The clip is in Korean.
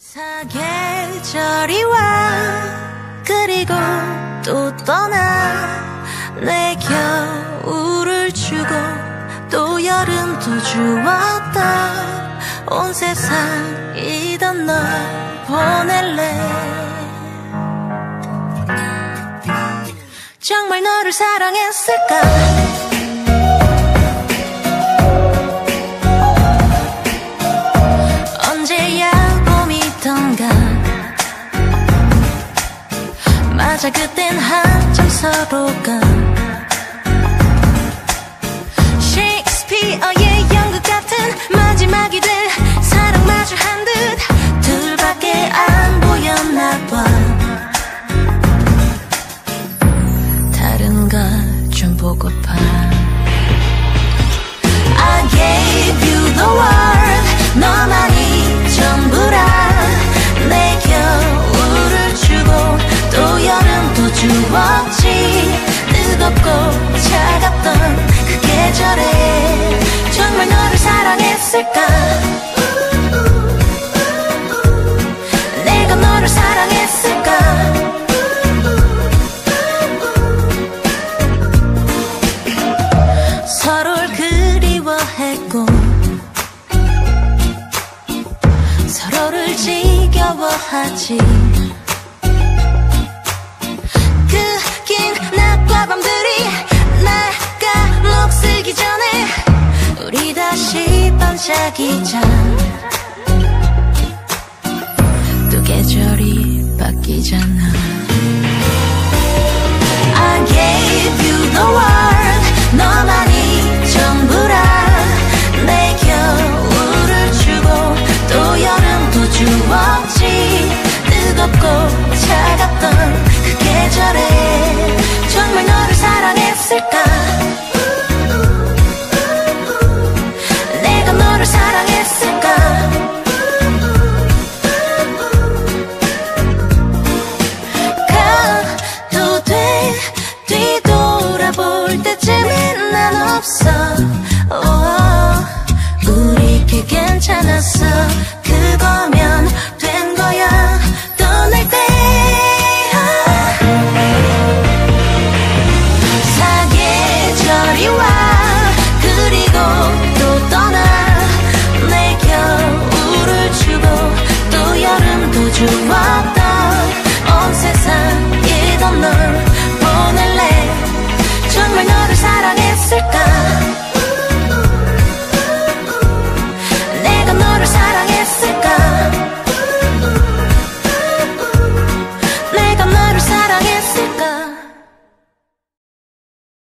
사계절이 와 그리고 또 떠나 내 겨울을 주고 또 여름도 주었다. 온 세상이던 널 보낼래. 정말 너를 사랑했을까 맞아 그땐 한참 서로가 셰익스피어의 연극 같은 마지막이 될 사랑 마주 한 듯 둘밖에 안 보였나 봐. 다른 것좀 보고파 사랑했을까? 내가 너를 사랑했을까? 서로를 그리워했고 서로를 지겨워하지 반짝이자 또 계절이 바뀌잖아. I gave you the world 너만이 전부라. 내 겨울을 주고 또 여름도 주었지. 뜨겁고 차갑던 그 계절에 정말 너를 사랑했을까 Some. Oh.